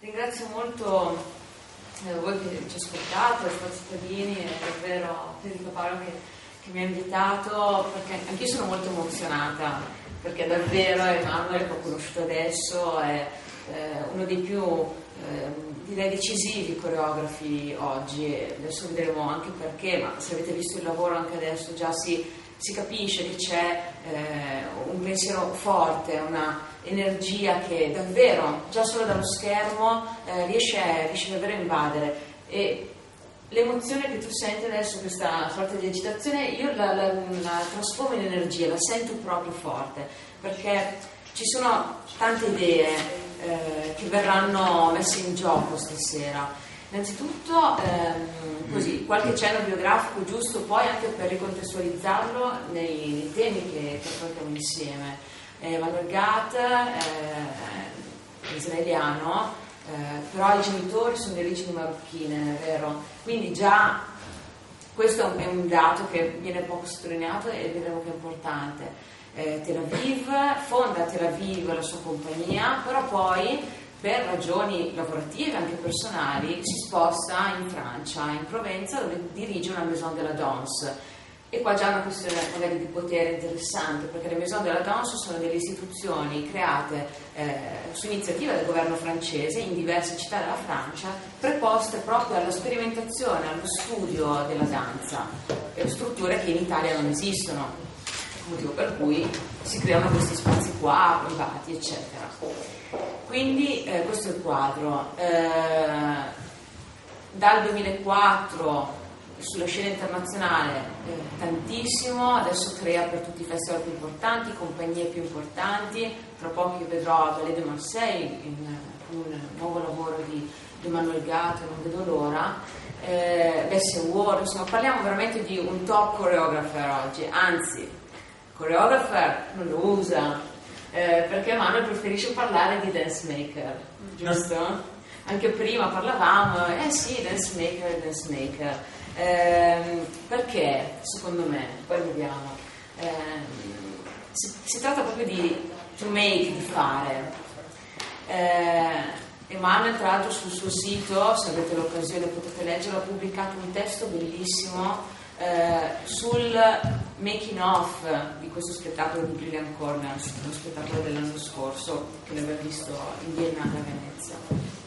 ringrazio molto eh, voi che ci ascoltate, cittadini, è davvero Federico Paolo che, che, mi ha invitato, perché anch'io sono molto emozionata, perché davvero Emanuele che ho conosciuto adesso è eh, uno dei più eh, direi decisivi coreografi oggi, adesso vedremo anche perché, ma se avete visto il lavoro anche adesso già si, si capisce che c'è eh, un pensiero forte, una energia che davvero già solo dallo schermo eh, riesce, riesce davvero a invadere. E l'emozione che tu senti adesso, questa sorta di agitazione, io la, la, la trasformo in energia, la sento proprio forte, perché ci sono tante idee eh, che verranno messe in gioco stasera. Innanzitutto, ehm, così, qualche cenno biografico giusto poi anche per ricontestualizzarlo nei, nei temi che, che affrontiamo insieme. Eh, Manuel Gat, eh, israeliano, eh, però i genitori sono di origini marocchine, è vero? Quindi già questo è un dato che viene poco sottolineato e vedremo che è importante eh, Tel Aviv, fonda Tel Aviv la sua compagnia, però poi per ragioni lavorative, anche personali, si sposta in Francia, in Provenza, dove dirige una Maison de la Danse. E qua già una questione magari di potere interessante, perché le Maison de la Danse sono delle istituzioni create eh, su iniziativa del governo francese in diverse città della Francia, preposte proprio alla sperimentazione, allo studio della danza, strutture che in Italia non esistono motivo per cui si creano questi spazi qua, privati, eccetera. Quindi eh, questo è il quadro. Eh, dal 2004 sulla scena internazionale eh, tantissimo, adesso crea per tutti i festival più importanti, compagnie più importanti, tra poco vedrò Ballet de Marseille in, in un nuovo lavoro di Emanuele Gatto, non vedo l'ora, eh, Bessie Award, insomma parliamo veramente di un top choreographer oggi, anzi choreographer non lo usa, eh, perché Manuel preferisce parlare di dance maker, giusto? Anche prima parlavamo, eh sì, dance maker, dance maker. Eh, perché, secondo me, poi vediamo, eh, si, si, tratta proprio di to make, di fare. Eh, Emanuele, tra l'altro, sul suo sito, se avete l'occasione potete leggerlo, ha pubblicato un testo bellissimo eh, sul making of di questo spettacolo di Brilliant Corners, uno spettacolo dell'anno scorso che l'aveva visto in Biennale a Venezia.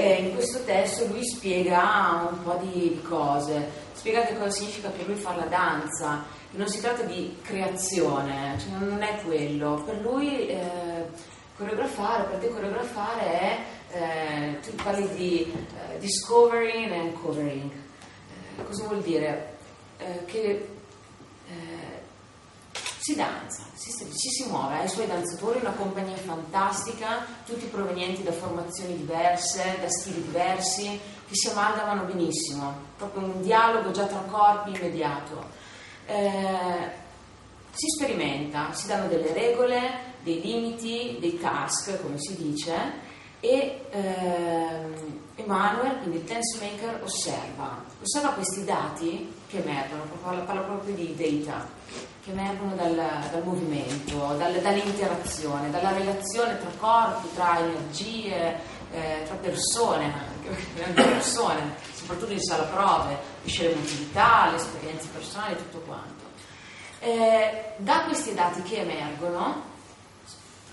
Eh, in questo testo lui spiega un po' di, cose, spiega che cosa significa per lui fare la danza, non si tratta di creazione, cioè non è quello, per lui eh, coreografare, per te coreografare è, eh, tu parli di eh, discovering and covering, cosa vuol dire? Eh, che eh, si danza, si, si, si muove, ha i suoi danzatori, una compagnia fantastica, tutti provenienti da formazioni diverse, da stili diversi, che si amalgamano benissimo, proprio un dialogo già tra corpi immediato. Eh, si sperimenta, si danno delle regole, dei limiti, dei task, come si dice, e ehm, Emanuel, quindi il dance maker, osserva, osserva questi dati che emergono, parla proprio di data, che emergono dal, dal movimento, dal, dall'interazione, dalla relazione tra corpi, tra energie, eh, tra persone anche, persone, soprattutto in sala prove, capisce l'emotività, le esperienze personali, tutto quanto. Eh, da questi dati che emergono,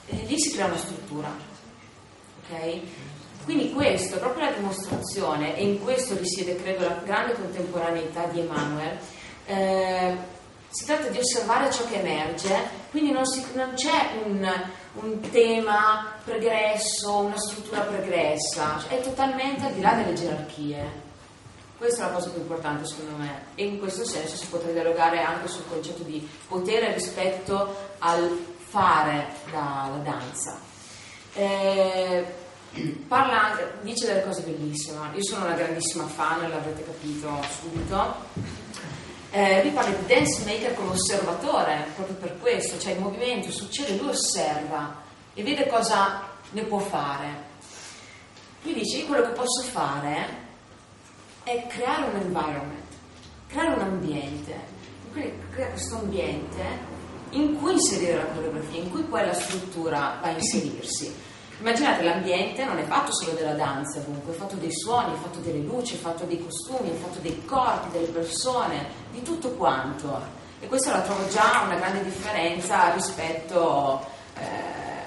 eh, lì si crea una struttura, ok? Quindi questo è proprio la dimostrazione, e in questo risiede, credo, la grande contemporaneità di Emanuele. Si tratta di osservare ciò che emerge, quindi non, si, non c'è un, un, tema pregresso, una struttura pregressa, cioè è totalmente al di là delle gerarchie. Questa è la cosa più importante secondo me e in questo senso si potrebbe dialogare anche sul concetto di potere rispetto al fare la, la danza. Eh, parla, dice delle cose bellissime. Io sono una grandissima fan, l'avrete capito subito. Eh, lui parla di dance maker come osservatore, proprio per questo, cioè il movimento succede, lui osserva e vede cosa ne può fare. Lui dice: Io quello che posso fare è creare un environment, creare un ambiente, creare questo ambiente in cui inserire la coreografia, in cui quella struttura va a inserirsi Immaginate l'ambiente non è fatto solo della danza, comunque, è fatto dei suoni, è fatto delle luci, è fatto dei costumi, è fatto dei corpi, delle persone, di tutto quanto. E questa la trovo già una grande differenza rispetto eh,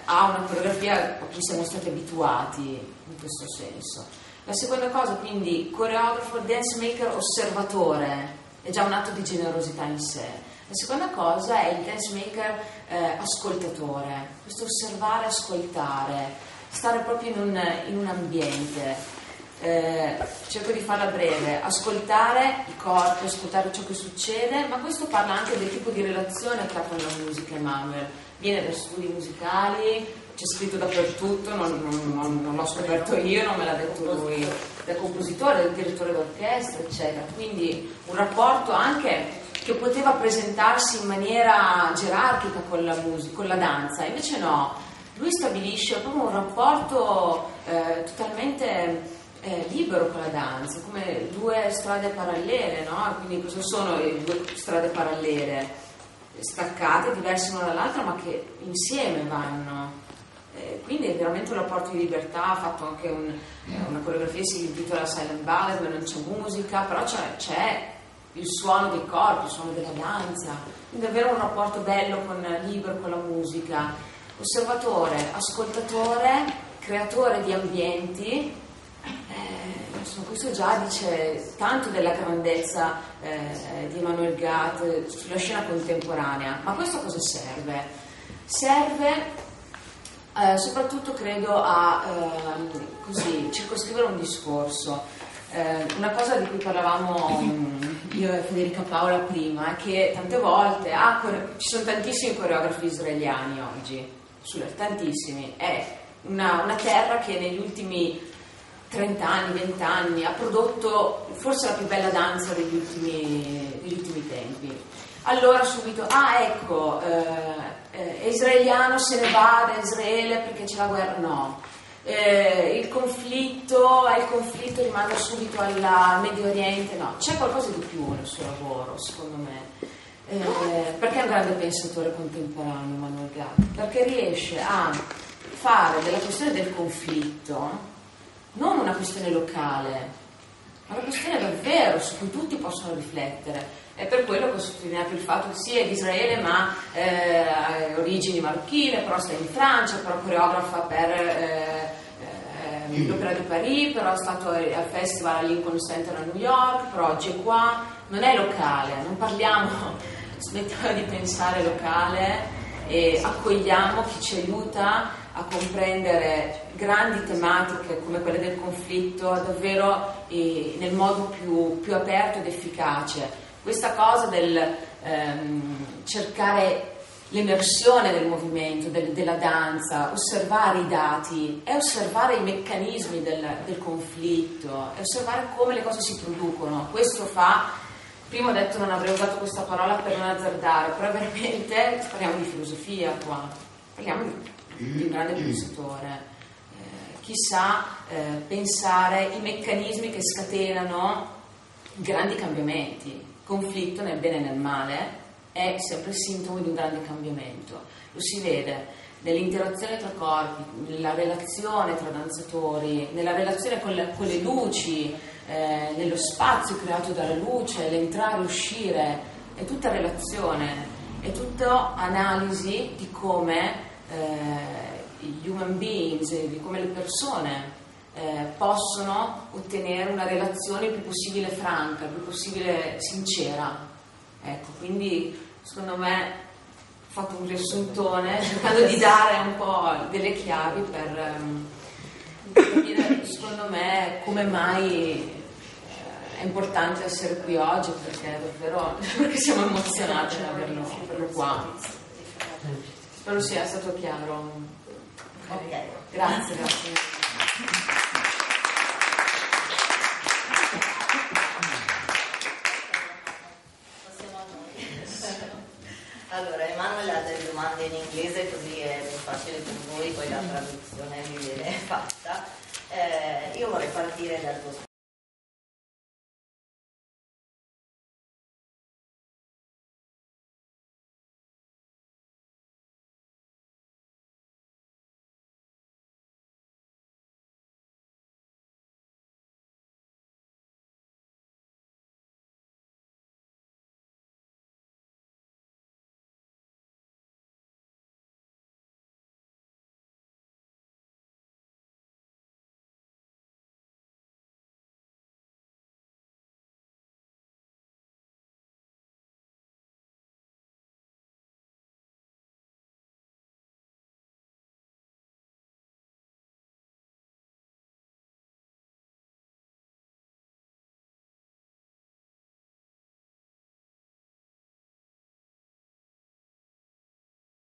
a una coreografia a cui siamo stati abituati in questo senso. La seconda cosa, quindi, coreografo, dance maker, osservatore, è già un atto di generosità in sé. La seconda cosa è il dance maker eh, ascoltatore, questo osservare, ascoltare, stare proprio in un, in un ambiente. Eh, cerco di farla breve, ascoltare i corpi, ascoltare ciò che succede, ma questo parla anche del tipo di relazione ha con la musica Emanuel. Viene da studi musicali, c'è scritto dappertutto, non, non, non, non l'ho scoperto io, non me l'ha detto lui, da compositore, del direttore d'orchestra, eccetera. Quindi un rapporto anche che poteva presentarsi in maniera gerarchica con la musica, con la danza, invece no, lui stabilisce proprio un rapporto eh, totalmente eh, libero con la danza, come due strade parallele, no? Quindi cosa sono le due strade parallele? Staccate, diverse l'una dall'altra, ma che insieme vanno. Eh, quindi è veramente un rapporto di libertà, ha fatto anche un, una coreografia, si intitola Silent Ballet, dove non c'è musica, però c'è, c'è il suono dei corpi, il suono della danza, quindi davvero un rapporto bello con il libro, con la musica, osservatore, ascoltatore, creatore di ambienti, eh, insomma, questo già dice tanto della grandezza eh, di Emanuel Gatt sulla scena contemporanea, ma questo cosa serve? Serve eh, soprattutto credo a ehm, così, circoscrivere un discorso. Eh, una cosa di cui parlavamo io e Federica Paola prima che tante volte ah, ci sono tantissimi coreografi israeliani oggi, tantissimi, è una, una terra che negli ultimi 30 anni, 20 anni ha prodotto forse la più bella danza degli ultimi, degli ultimi tempi. Allora subito, ah ecco, eh, eh, israeliano, se ne va da Israele perché c'è la guerra, no eh, il conflitto, il conflitto rimanda subito al Medio Oriente, no, c'è qualcosa di più nel suo lavoro, secondo me. Eh, perché è un grande pensatore contemporaneo Manuel Gatti? Perché riesce a fare della questione del conflitto non una questione locale, ma una questione davvero su cui tutti possono riflettere. È per quello che ho sottolineato il fatto che sì, è di Israele, ma eh, ha origini marocchine, però sta in Francia, però coreografa per eh, eh, l'Opera di Paris, però è stato al festival al Lincoln Center a New York, però oggi è qua, non è locale, non parliamo, smettiamo di pensare locale e accogliamo chi ci aiuta a comprendere grandi tematiche come quelle del conflitto davvero eh, nel modo più, più aperto ed efficace. Questa cosa del ehm, cercare l'emersione del movimento, del, della danza, osservare i dati, è osservare i meccanismi del, del, conflitto, è osservare come le cose si producono. Questo fa, prima ho detto non avrei usato questa parola per non azzardare, però veramente parliamo di filosofia qua, parliamo di, un grande pensatore. Eh, chissà eh, pensare i meccanismi che scatenano grandi cambiamenti conflitto nel bene e nel male è sempre sintomo di un grande cambiamento. Lo si vede nell'interazione tra corpi, nella relazione tra danzatori, nella relazione con le, con le luci, eh, nello spazio creato dalla luce, l'entrare e uscire, è tutta relazione, è tutta analisi di come eh, gli human beings, di come le persone eh, possono ottenere una relazione il più possibile franca, il più possibile sincera. Ecco, quindi secondo me ho fatto un riassuntone cercando di dare un po' delle chiavi per um, capire secondo me come mai eh, è importante essere qui oggi perché davvero perché siamo emozionati ad averlo, averlo qua. Spero sia stato chiaro. Okay. Grazie, grazie. Allora, Emanuele ha delle domande in inglese così è più facile per voi, poi la traduzione vi viene fatta. Eh, io vorrei partire dal tuo